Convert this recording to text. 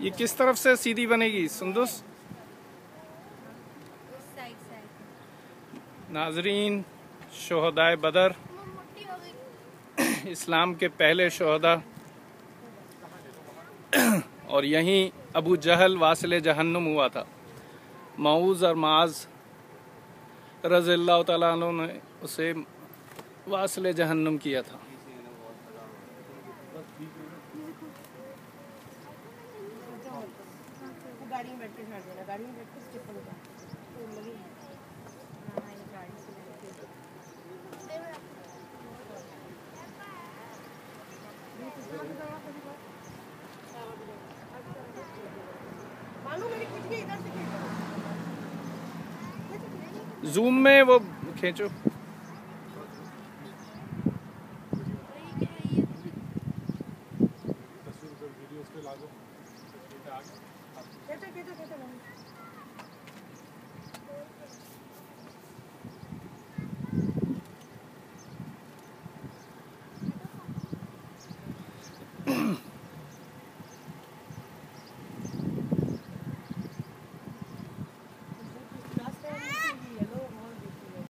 ये किस तरफ़ से सीधी बनेगी सुंदुस? नाजरीन शहदाय बदर। इस्लाम के पहले शहदा। और यहीं अबू जहल वासिल जहन्नुम हुआ था। मऊज और माज रज़ी तआला अन्हु ने उसे वासिल जहन्नुम किया था। जूम में वो खींचो। এটা কেটে কেটে